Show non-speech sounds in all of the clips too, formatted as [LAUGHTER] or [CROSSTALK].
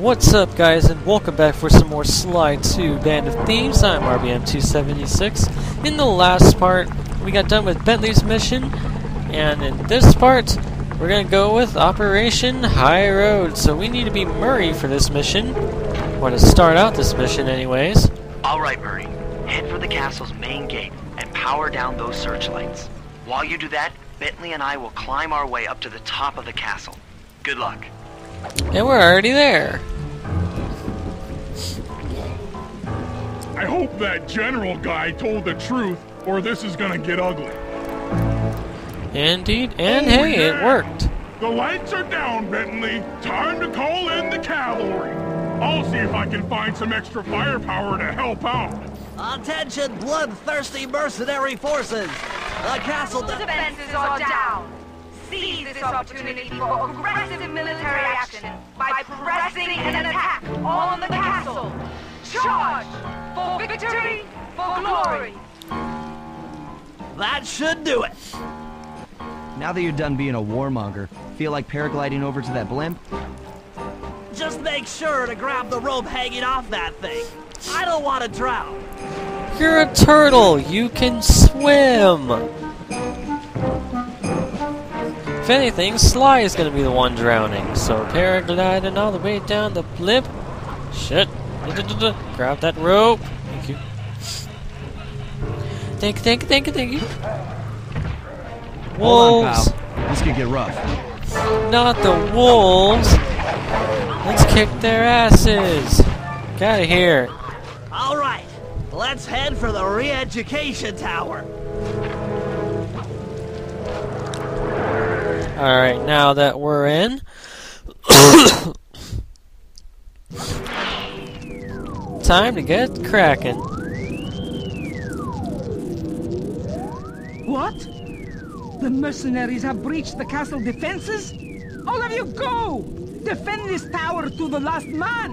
What's up guys and welcome back for some more Sly 2 Band of Thieves. I'm RBM276. In the last part, we got done with Bentley's mission, and in this part, we're gonna go with Operation High Road. So we need to be Murray for this mission, Want to start out this mission anyways. Alright, Murray. Head for the castle's main gate and power down those searchlights. While you do that, Bentley and I will climb our way up to the top of the castle. Good luck. And we're already there. I hope that general guy told the truth, or this is gonna get ugly. Indeed, and Oh, hey, it worked. The lights are down, Bentley. Time to call in the cavalry. I'll see if I can find some extra firepower to help out. Attention, bloodthirsty mercenary forces! The castle defenses are down. Seize this opportunity for aggressive military action by pressing an attack on the castle. Charge for victory, for glory. That should do it! Now that you're done being a warmonger, feel like paragliding over to that blimp? Just make sure to grab the rope hanging off that thing. I don't want to drown. You're a turtle. You can swim. If anything, Sly is going to be the one drowning. So paragliding all the way down the blimp. Shit. Grab that rope. Thank you. Thank you, thank you, thank you, thank you. Hold on, Wolves. This could get rough. Not the wolves. Let's kick their asses. Get out of here. Alright, let's head for the re-education tower. Alright, now that we're in. [COUGHS] Time to get cracking. What? The mercenaries have breached the castle defenses? All of you go! Defend this tower to the last man!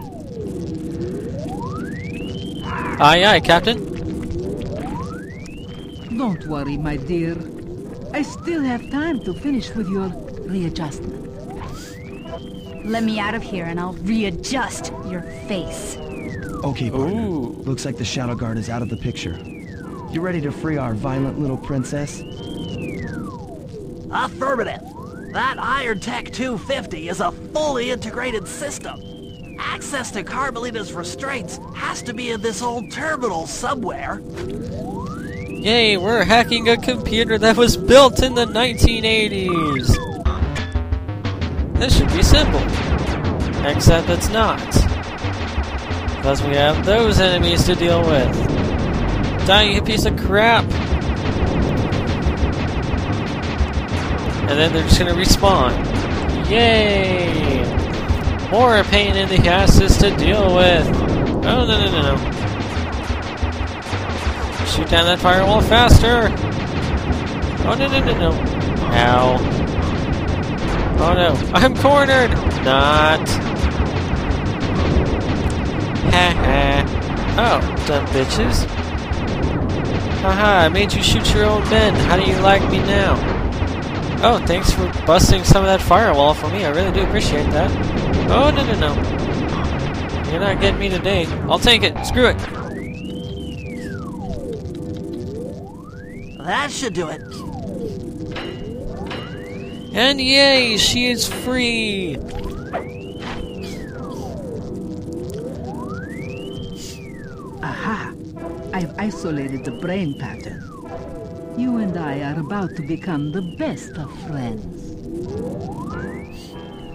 Aye, aye, Captain. Don't worry, my dear. I still have time to finish with your readjustment. Let me out of here and I'll readjust your face. Okay, partner. Ooh. Looks like the Shadow Guard is out of the picture. You ready to free our violent little princess? Affirmative. That Iron Tech 250 is a fully integrated system. Access to Carmelita's restraints has to be in this old terminal somewhere. Yay, we're hacking a computer that was built in the 1980s. This should be simple. Except it's not. Because we have those enemies to deal with. Die, you piece of crap! And then they're just gonna respawn. Yay! More pain in the asses to deal with. Oh, no, no, no, no. Shoot down that firewall faster! Oh, no, no, no, no. Ow. Oh, no. I'm cornered! Not. Ha ha. Oh, dumb bitches. Haha, I made you shoot your own men. How do you like me now? Oh, thanks for busting some of that firewall for me. I really do appreciate that. Oh, no, no, no. You're not getting me today. I'll take it. Screw it. That should do it. And yay, she is free! Aha! I've isolated the brain pattern. You and I are about to become the best of friends.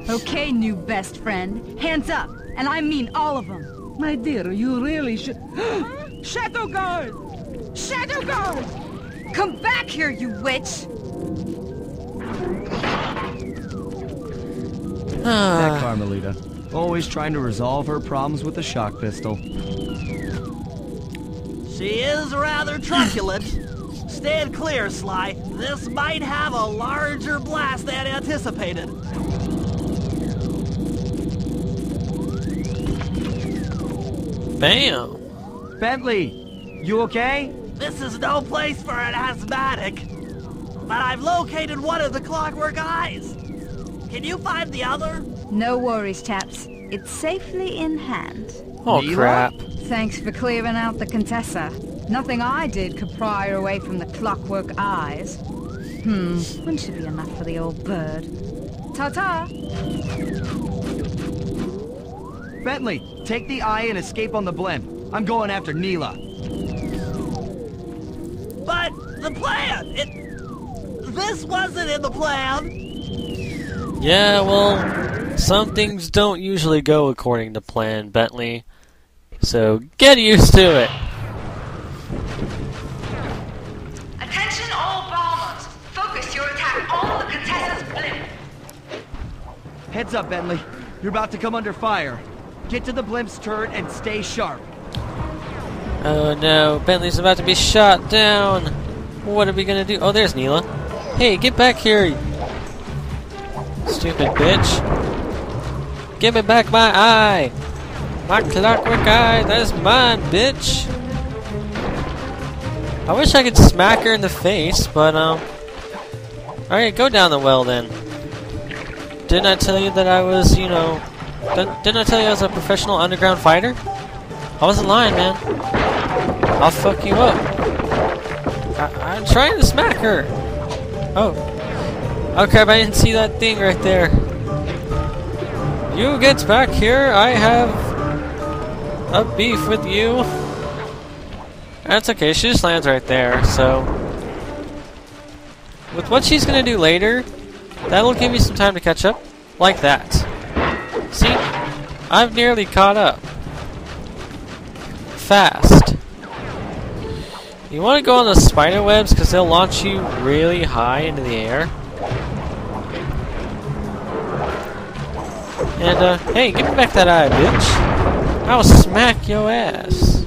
Okay, new best friend. Hands up, and I mean all of them. My dear, you really should... [GASPS] Shadow Guard! Shadow Guard! Come back here, you witch! That Ah, Carmelita. Always trying to resolve her problems with a shock pistol. She is rather truculent. Stand clear, Sly. This might have a larger blast than anticipated. bam! Bentley! You okay? This is no place for an asthmatic. But I've located one of the clockwork eyes. Can you find the other? No worries, chaps. It's safely in hand. Oh Mila? crap. Thanks for clearing out the Contessa. Nothing I did could pry her away from the clockwork eyes. Hmm, one should be enough for the old bird. Ta-ta! Bentley, take the eye and escape on the blimp. I'm going after Neyla. The plan, it... This wasn't in the plan. Yeah, well, some things don't usually go according to plan, Bentley. So get used to it. Attention all bombers. Focus your attack on the Contessa's blimp. Heads up, Bentley. You're about to come under fire. Get to the blimp's turret and stay sharp. Oh no, Bentley's about to be shot down. What are we gonna do? Oh, there's Neyla. Hey, get back here, stupid bitch. Give me back my eye. My clockwork eye, that's mine, bitch. I wish I could smack her in the face, but, um... Alright, go down the well then. Didn't I tell you that I was, you know... Didn't, didn't I tell you I was a professional underground fighter? I wasn't lying, man. I'll fuck you up. I, I'm trying to smack her. Oh. Oh crap, I didn't see that thing right there. You get back here, I have a beef with you. That's okay, she just lands right there, so... With what she's gonna do later, that'll give me some time to catch up. Like that. See? I've nearly caught up. Fast. You want to go on the spider webs because they'll launch you really high into the air. And, uh, hey, give me back that eye, bitch. I'll smack your ass.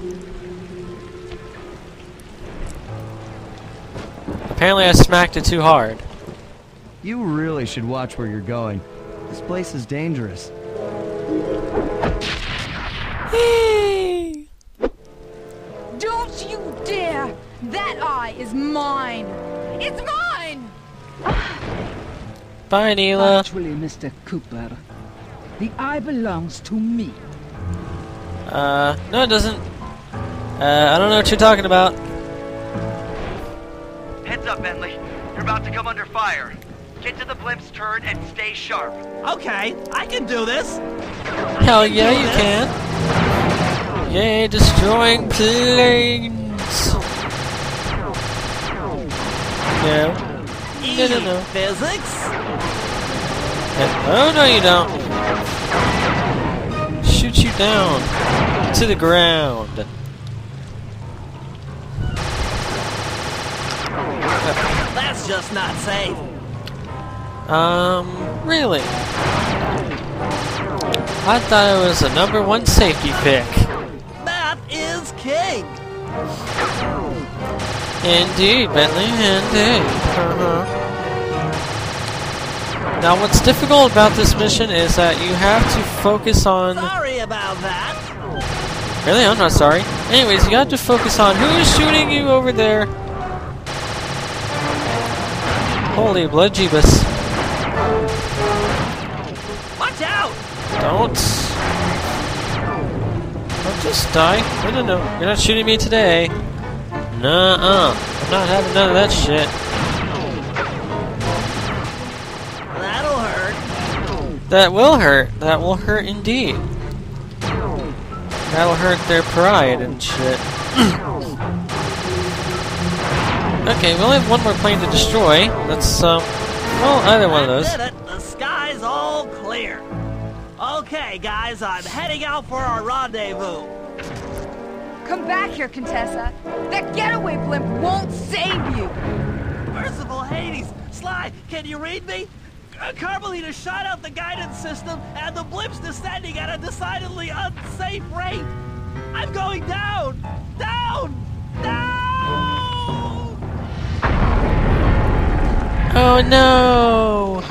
Apparently I smacked it too hard. You really should watch where you're going. This place is dangerous. [LAUGHS] That eye is mine! It's mine! [SIGHS] Bye, Neyla. Actually, Mr. Cooper, the eye belongs to me. Uh, no it doesn't. Uh, I don't know what you're talking about. Heads up, Bentley. You're about to come under fire. Get to the blimp's turn and stay sharp. Okay, I can do this. Hell yeah, you can. Yay, destroying planes. No. No, no, no. Physics? Oh, no, you don't. Shoot you down to the ground. That's just not safe. Um, really? I thought it was a number one safety pick. Math is king. Indeed, Bentley, indeed. Uh-huh. Now, what's difficult about this mission is that you have to focus on... Sorry about that. Really? I'm not sorry. Anyways, you have to focus on who is shooting you over there. Holy blood jeebus. Watch out! Don't. Don't just die. No, no, no. You're not shooting me today. Nuh-uh. I'm not having none of that shit. That'll hurt. That will hurt. That will hurt indeed. That'll hurt their pride and shit. [CLEARS THROAT] okay, we only have one more plane to destroy. That's, um, well, either one of those. I did it. The sky's all clear. Okay, guys, I'm heading out for our rendezvous. Come back here, Contessa. That getaway blimp won't save you! Merciful Hades! Sly, can you read me? Uh, Carmelita shot out the guidance system, and the blimp's descending at a decidedly unsafe rate. I'm going down! Down! Down! Oh no!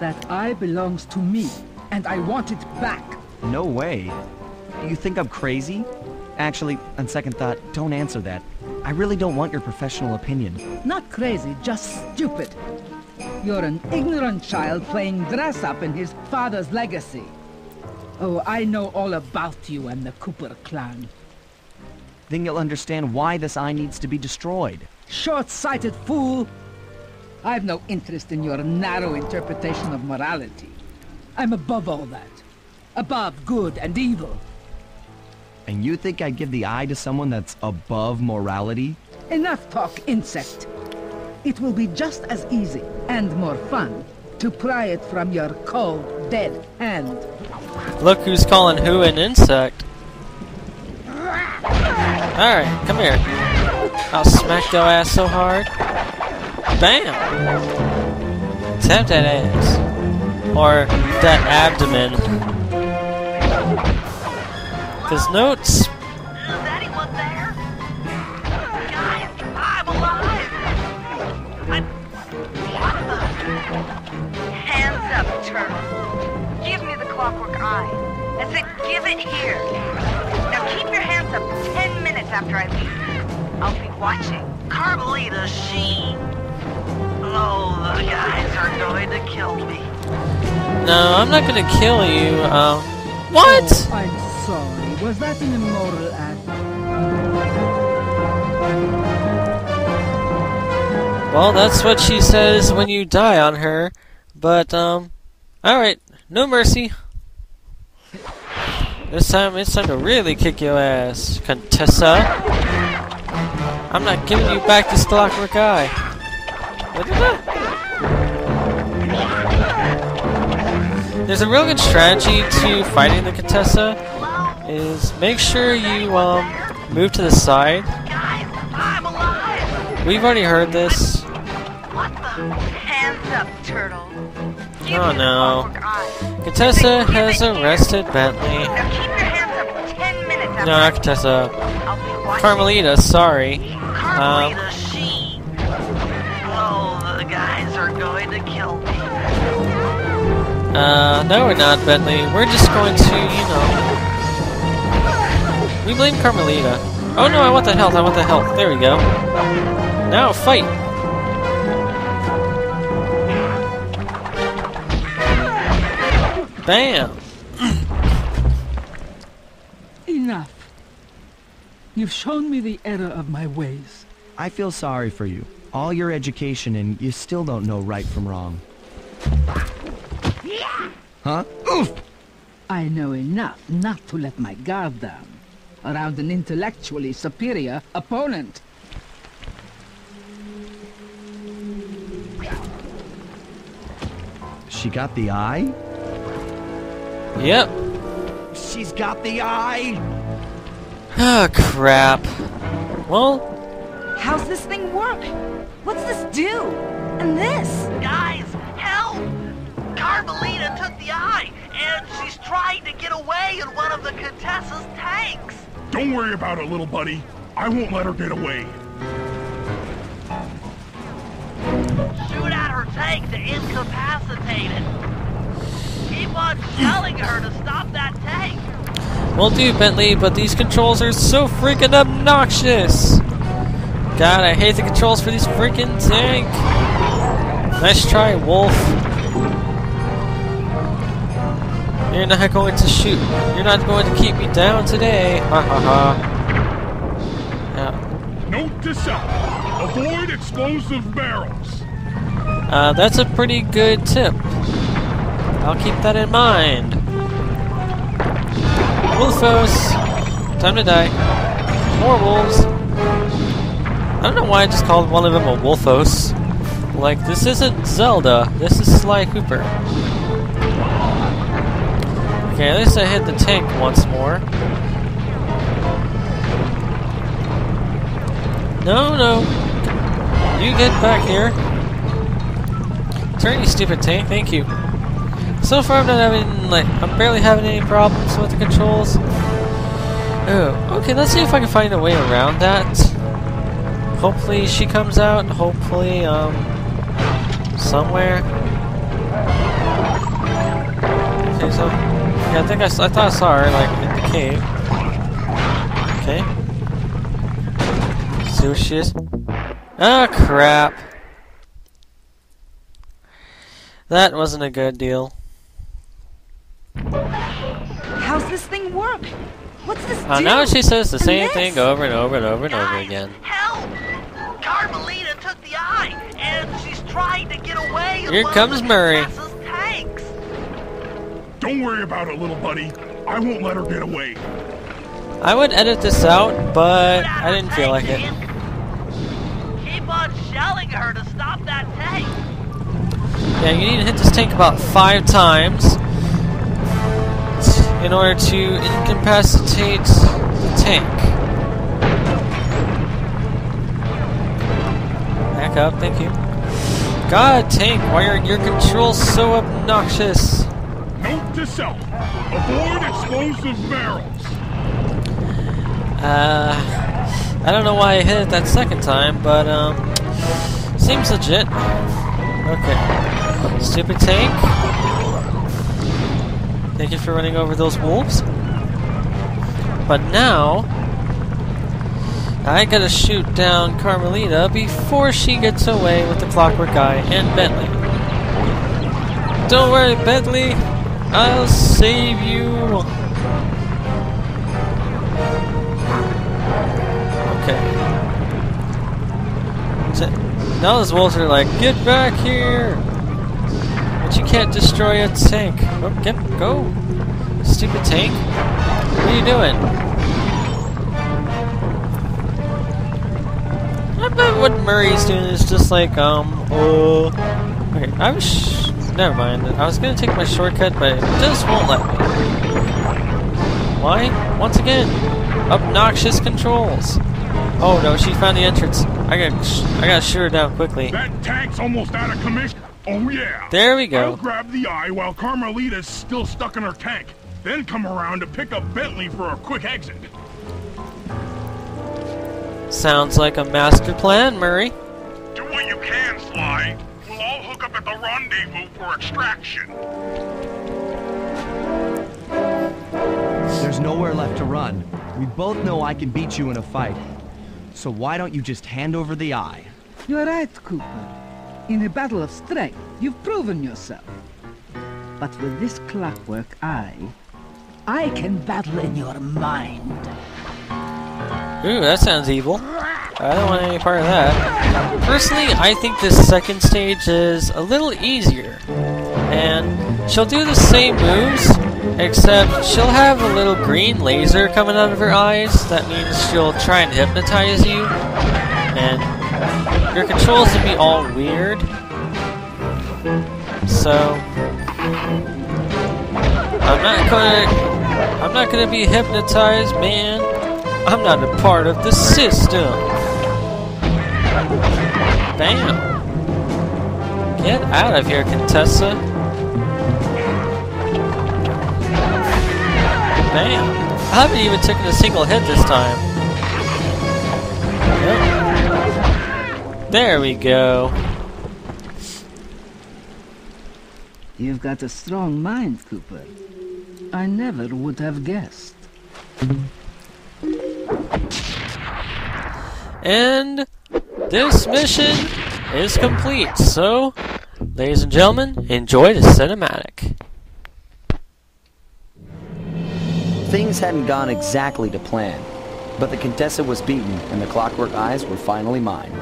That eye belongs to me, and I want it back. No way. You think I'm crazy? Actually, on second thought, don't answer that. I really don't want your professional opinion. Not crazy, just stupid. You're an ignorant child playing dress up in his father's legacy. Oh, I know all about you and the Cooper clan. Then you'll understand why this eye needs to be destroyed. Short-sighted fool! I've no interest in your narrow interpretation of morality. I'm above all that. Above good and evil. And you think I'd give the eye to someone that's above morality? Enough talk, insect. It will be just as easy and more fun to pry it from your cold, dead hand. Look who's calling who an insect. Alright, come here. I'll smack your ass so hard. Bam! Tap that ass. Or that abdomen. Cause notes. Is anyone there? Guys, I'm alive! I'm... Hands up, Turtle. Give me the clockwork eye. I said give it here. Now keep your hands up ten minutes after I leave. I'll be watching. Carmelita, she... Oh, the guys are going to kill me. No, I'm not gonna kill you. Um, what? Oh, I'm sorry. Was that an immoral act? Well, that's what she says when you die on her. But, um, alright, no mercy. This time, it's time to really kick your ass, Contessa. I'm not giving you back this clockwork eye. There's a real good strategy to fighting the Contessa, is make sure you, um, move to the side. We've already heard this. Oh, no. Contessa has arrested Bentley. No, not Contessa. Carmelita, sorry. Me. Uh, no we're not, Bentley. We're just going to, you know... We blame Carmelita. Oh no, I want the health, I want the health. There we go. Now, fight! Bam! Enough. You've shown me the error of my ways. I feel sorry for you. All your education and you still don't know right from wrong. Huh? Oof! I know enough not to let my guard down around an intellectually superior opponent. She got the eye? Yep. She's got the eye! Ah, crap. Well, How's this thing work? What's this do? And this? Guys, help! Carmelita took the eye, and she's trying to get away in one of the Contessa's tanks. Don't worry about it, little buddy. I won't let her get away. Shoot at her tank to incapacitate it. Keep on yelling at her to stop that tank. will do, Bentley, but these controls are so freaking obnoxious! God, I hate the controls for this freaking tank! Nice try, Wolf. You're not going to shoot. You're not going to keep me down today. Ha ha ha. Yeah. Note to self. Avoid explosive barrels. Uh, that's a pretty good tip. I'll keep that in mind. Wolfos! Time to die. More wolves. I don't know why I just called one of them a Wolfos. Like, this isn't Zelda. This is Sly Cooper. Okay, at least I hit the tank once more. No, no. You get back here. Turn, you stupid tank. Thank you. So far, I'm not having, like, I'm barely having any problems with the controls. Oh, okay, let's see if I can find a way around that. Hopefully she comes out, hopefully, um, somewhere. Okay, so, yeah, I think I, I thought I saw her, like, in the cave. Okay. See where she is. Ah, crap. That wasn't a good deal. How's this thing work? What's this Uh, now she says the same this? thing over and over and over and over again. Help! Carmelita took the eye, and she's trying to get away. Here comes Murray. Contessa's tanks. Don't worry about it, little buddy. I won't let her get away. I would edit this out, but I didn't feel like it. Keep on shelling her to stop that tank. Yeah, you need to hit this tank about five times in order to incapacitate the tank. Back up, thank you. God, tank, why are your controls so obnoxious? To self: avoid explosive barrels. Uh, I don't know why I hit it that second time, but um, seems legit. Okay, stupid tank. Thank you for running over those wolves. But now, I gotta shoot down Carmelita before she gets away with the Clockwork Guy and Bentley. Don't worry, Bentley. I'll save you. Okay. So, now those wolves are like, get back here! But you can't destroy a tank. Oh, get, go! Stupid tank. What are you doing? I bet what Murray's doing is just like, um, oh. Okay, I'm Sh- never mind. I was gonna take my shortcut, but it just won't let me. Why? Once again, obnoxious controls. Oh no, she found the entrance. I got, sh- I gotta shoot her down quickly. That tank's almost out of commission. Oh yeah. There we I'll go. grab the eye while Carmelita's still stuck in her tank. Then come around to pick up Bentley for a quick exit. Sounds like a master plan, Murray. Do what you can, Sly. We'll all hook up at the rendezvous for extraction. There's nowhere left to run. We both know I can beat you in a fight. So why don't you just hand over the eye? You're right, Cooper. In a battle of strength, you've proven yourself. But with this clockwork eye, I can battle in your mind. Ooh, that sounds evil. I don't want any part of that. Personally, I think this second stage is a little easier. And she'll do the same moves, except she'll have a little green laser coming out of her eyes. That means she'll try and hypnotize you. And your controls will be all weird. So I'm not gonna I'm not gonna be hypnotized, man. I'm not a part of the system. Bam. Get out of here, Contessa. Bam. I haven't even taken a single hit this time. Yep. There we go. You've got a strong mind, Cooper. I never would have guessed. And this mission is complete. So, ladies and gentlemen, enjoy the cinematic. Things hadn't gone exactly to plan, but the Contessa was beaten and the Clockwork Eyes were finally mine.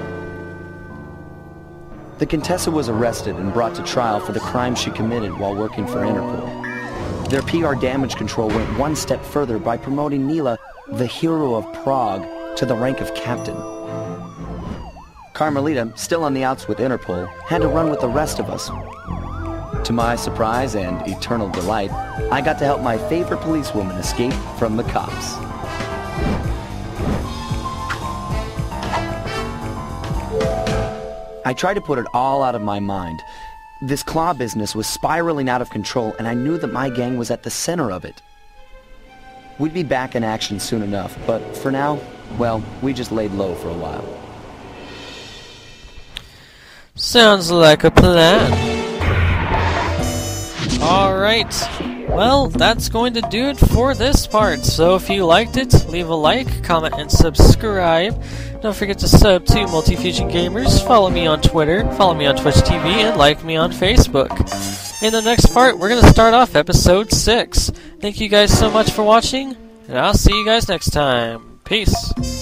The Contessa was arrested and brought to trial for the crime she committed while working for Interpol. Their PR damage control went one step further by promoting Neyla, the hero of Prague, to the rank of captain. Carmelita, still on the outs with Interpol, had to run with the rest of us. To my surprise and eternal delight, I got to help my favorite policewoman escape from the cops. I tried to put it all out of my mind. This claw business was spiraling out of control, and I knew that my gang was at the center of it. We'd be back in action soon enough, but for now, well, we just laid low for a while. Sounds like a plan. Alright, well, that's going to do it for this part. So if you liked it, leave a like, comment, and subscribe. Don't forget to sub to Multifusion Gamers, follow me on Twitter, follow me on Twitch TV, and like me on Facebook. In the next part, we're going to start off episode 6. Thank you guys so much for watching, and I'll see you guys next time. Peace.